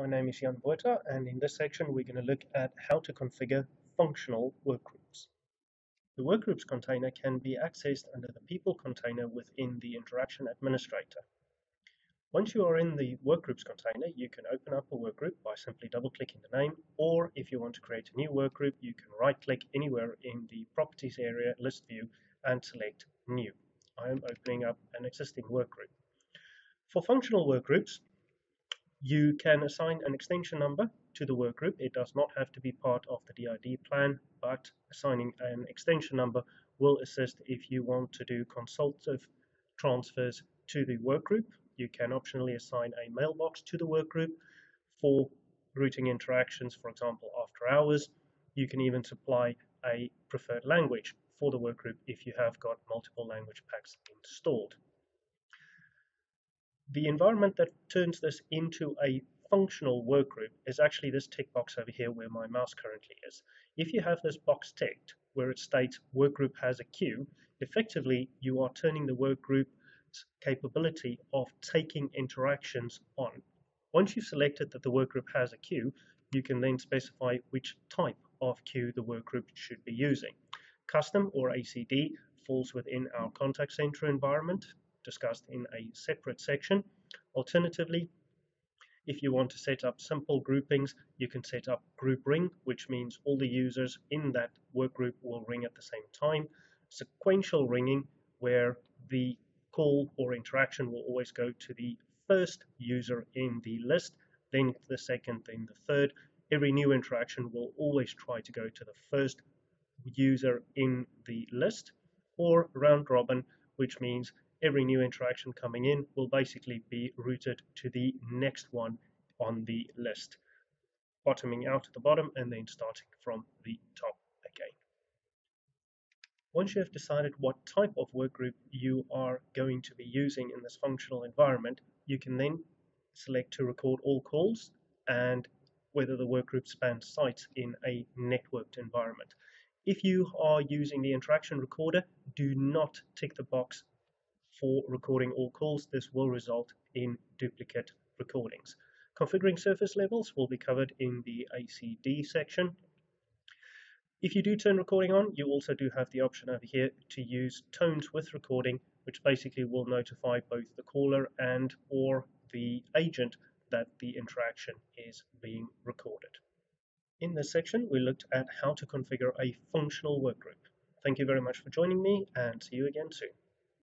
My name is Jan Botha and in this section we're going to look at how to configure functional workgroups. The workgroups container can be accessed under the people container within the interaction administrator. Once you are in the workgroups container, you can open up a workgroup by simply double-clicking the name, or if you want to create a new workgroup, you can right-click anywhere in the properties area list view and select new. I am opening up an existing workgroup. For functional workgroups, you can assign an extension number to the workgroup. It does not have to be part of the DID plan, but assigning an extension number will assist if you want to do consultative transfers to the workgroup. You can optionally assign a mailbox to the workgroup for routing interactions, for example, after hours. You can even supply a preferred language for the workgroup if you have got multiple language packs installed. The environment that turns this into a functional workgroup is actually this tick box over here where my mouse currently is. If you have this box ticked where it states workgroup has a queue, effectively you are turning the workgroup's capability of taking interactions on. Once you've selected that the workgroup has a queue, you can then specify which type of queue the workgroup should be using. Custom or ACD falls within our contact center environment discussed in a separate section. Alternatively, if you want to set up simple groupings, you can set up group ring, which means all the users in that work group will ring at the same time. Sequential ringing, where the call or interaction will always go to the first user in the list, then the second, then the third. Every new interaction will always try to go to the first user in the list, or round robin, which means every new interaction coming in will basically be routed to the next one on the list, bottoming out at the bottom and then starting from the top again. Once you have decided what type of workgroup you are going to be using in this functional environment, you can then select to record all calls and whether the workgroup spans sites in a networked environment. If you are using the interaction recorder, do not tick the box for recording all calls, this will result in duplicate recordings. Configuring surface levels will be covered in the ACD section. If you do turn recording on, you also do have the option over here to use tones with recording, which basically will notify both the caller and or the agent that the interaction is being recorded. In this section, we looked at how to configure a functional workgroup. Thank you very much for joining me and see you again soon.